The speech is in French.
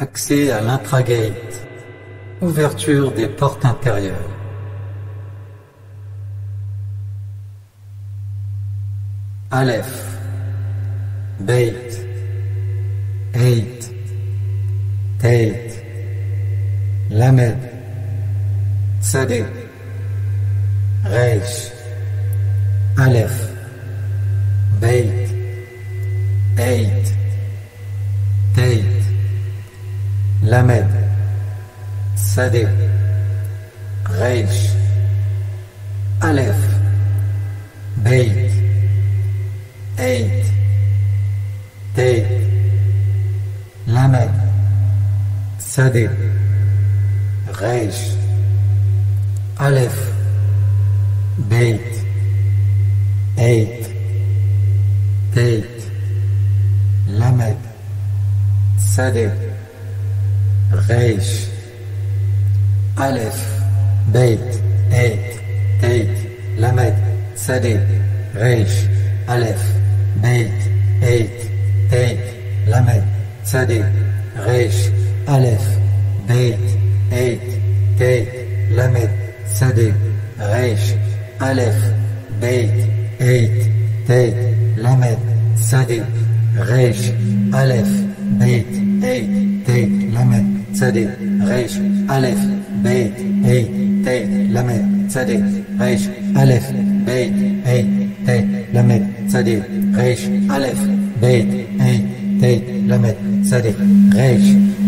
Accès à l'intragate. Ouverture des portes intérieures. Aleph. Beit. Eit. Teit. Lamed. Sadeh. Reish. Aleph. Beit. Eit. Lamed. Sadeh. Reish. Aleph. Beit. Eit. Teit. Lamed. Sadeh. Reish. Aleph. Beit. Eit. Teit. Lamed. Sadeh. Reish. Aleph. Beit. Eit. Teit. Lamed. Sadeh. Reish. Aleph. Beit. Eit. Teit. Lamed. Sadeh. Reish. Aleph. Beit. Eit. Teit. Lamed. Sadeh. Reish. Aleph. Beit. Eit. Teit. Lamed. Sadeh. Reish. Aleph. Beit. Eit. Teit. Lamed. Sadeh. Reish. Aleph. Beit. Eit. Teit. Lamed. Sadeh. Reish. Aleph. Beit. Eit. Teit. Lamed. Sadeh. Reish. Aleph. Beit. Eit. Teit. Lamed. Sadeh. Reish.